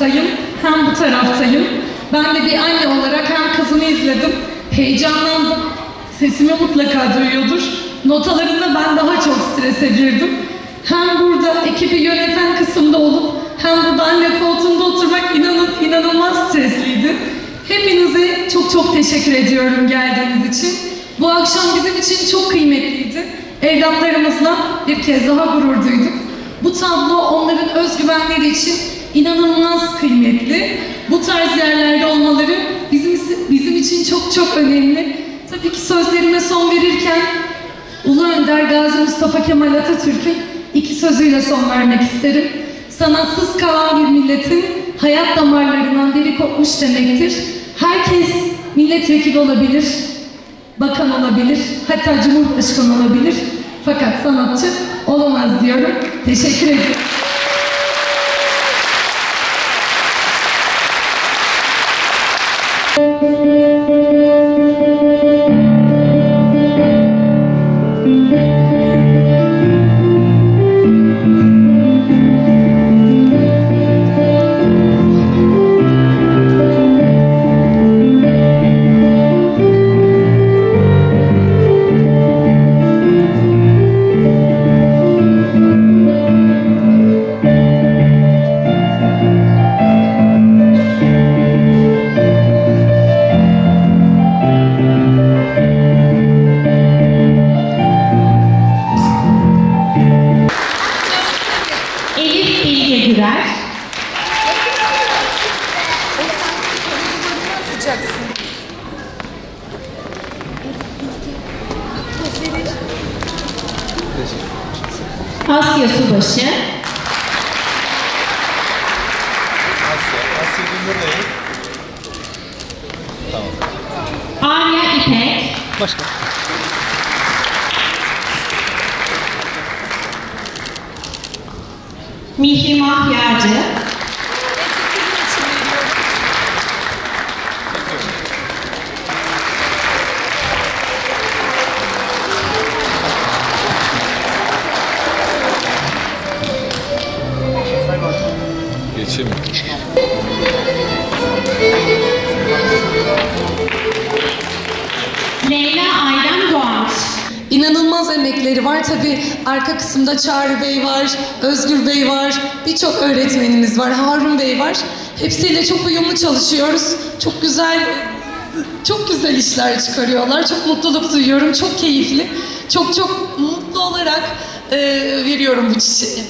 taraftayım, hem bu taraftayım. Ben de bir anne olarak hem kızını izledim, heyecanlandım. Sesimi mutlaka duyuyordur. Notalarında ben daha çok strese girdim. Hem burada ekibi yöneten kısımda olup hem burada anne koltuğunda oturmak inanın, inanılmaz stresliydi. Hepinize çok çok teşekkür ediyorum geldiğiniz için. Bu akşam bizim için çok kıymetliydi. Evlatlarımızla bir kez daha gurur duyduk. Bu tablo onların özgüvenleri için inanılmaz kıymetli. Bu tarz yerlerde olmaları bizim, bizim için çok çok önemli. Tabii ki sözlerime son verirken Ulu Önder Gazi Mustafa Kemal Atatürk'ün iki sözüyle son vermek isterim. Sanatsız kalan bir milletin hayat damarlarından deri kopmuş demektir. Herkes milletvekili olabilir, bakan olabilir, hatta cumhurbaşkanı olabilir. Fakat sanatçı olamaz diyorum. Teşekkür ederim. Elif Asya Subaşı. Asya. Asya'cığım buradayız. Anya İpek. Başka. Mihrimah Yağcı. İnanılmaz emekleri var. Tabii arka kısımda Çağrı Bey var, Özgür Bey var, birçok öğretmenimiz var, Harun Bey var. Hepsiyle çok uyumlu çalışıyoruz. Çok güzel, çok güzel işler çıkarıyorlar. Çok mutluluk duyuyorum, çok keyifli. Çok çok mutlu olarak e, veriyorum bu çiçeği.